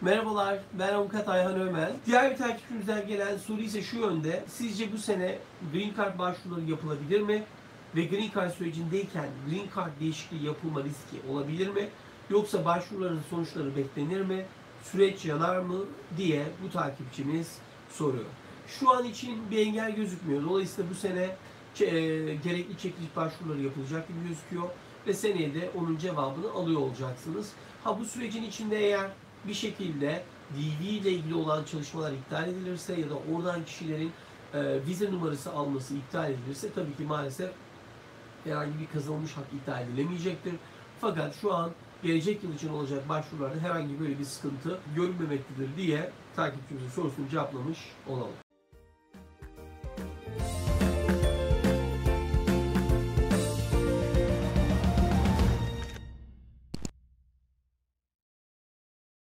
Merhabalar, ben Avukat Ayhan Ömen. Diğer bir takipçimizden gelen soru ise şu yönde. Sizce bu sene Green Card başvuruları yapılabilir mi? Ve Green Card sürecindeyken Green Card değişikliği yapılma riski olabilir mi? Yoksa başvuruların sonuçları beklenir mi? Süreç yanar mı? diye bu takipçimiz soruyor. Şu an için bir engel gözükmüyor. Dolayısıyla bu sene e, gerekli çekiliş başvuruları yapılacak gibi gözüküyor ve seneye de onun cevabını alıyor olacaksınız. Ha bu sürecin içinde eğer bir şekilde DV ile ilgili olan çalışmalar iptal edilirse ya da oradan kişilerin e, vize numarası alması iptal edilirse tabii ki maalesef herhangi bir kazanılmış hak iptal edilemeyecektir. Fakat şu an gelecek yıl için olacak başvurularda herhangi böyle bir sıkıntı görünmemektedir diye takipçimizin sorusunu cevaplamış olalım.